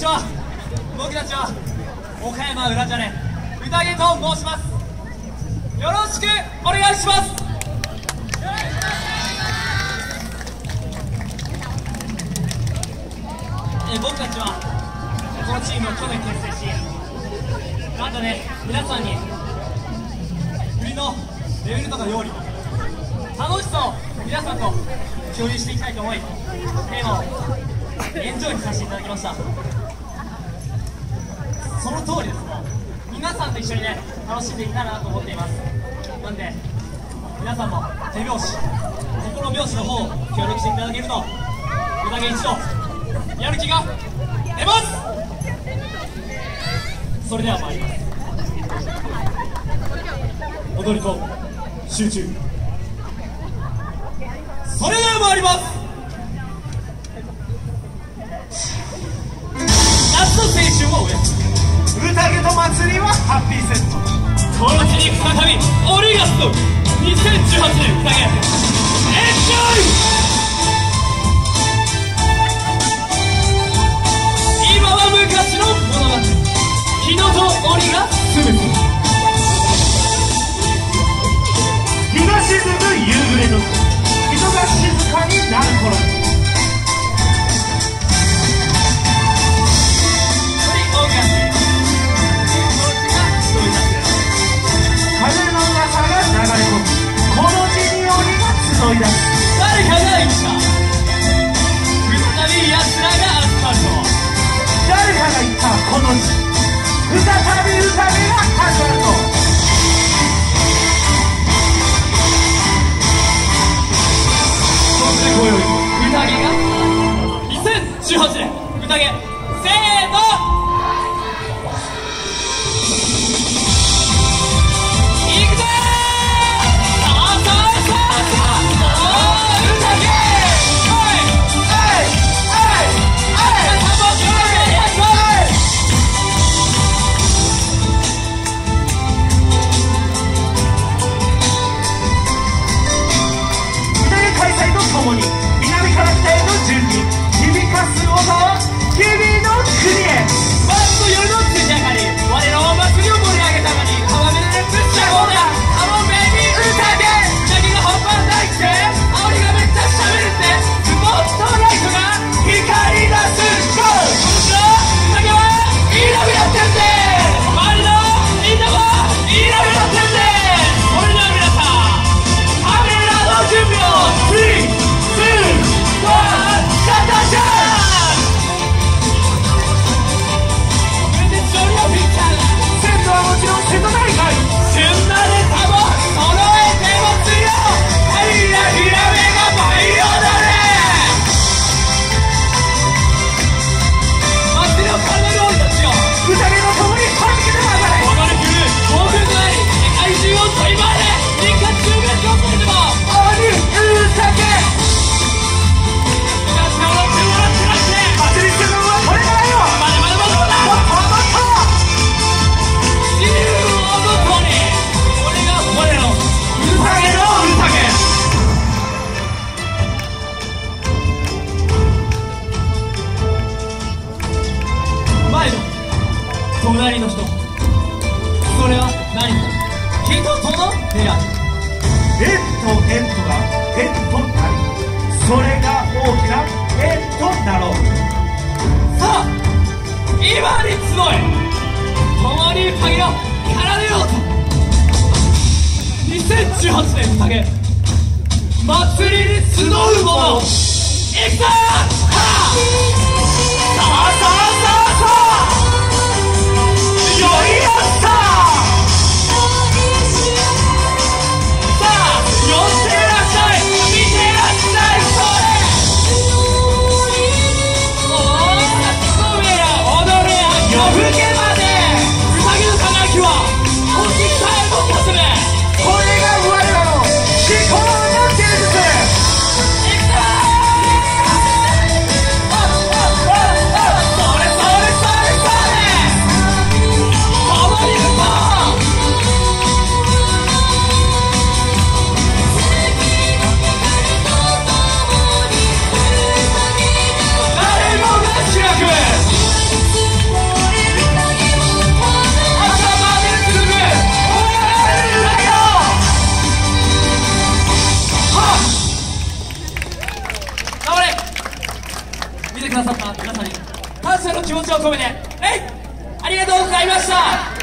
ちは僕たちは岡山裏じゃね宴と申します。よろしくお願いします。え僕たちはこのチームを去年結成しなんとね皆さんに国のレベルとか料理楽しさを皆さんと共有していきたいと思いテーマをエンジョイにさせていただきました。その通りです。もう皆さんと一緒にね楽しんでいけたらなと思っています。なんで皆さんも手拍子心拍子の方を協力していただけると宴一同やる気が出ますそれでは参ります踊り子集中それでは参ります。夏の青春を終え宴と祭りはハッピーセットこの地に再びオリガスト2018年宴誰かが言った。再び奴らが集まると誰かが言った。この地再び宴が始まるとそして今宵宴が2018年宴それは何か人との出会い縁と縁とが縁となりそれが大きな縁となろ。うさあ今に集え共に宴を奏でようと2018年宴祭りに集う者行くぞはださった皆さんに感謝の気持ちを込めてえいありがとうございました。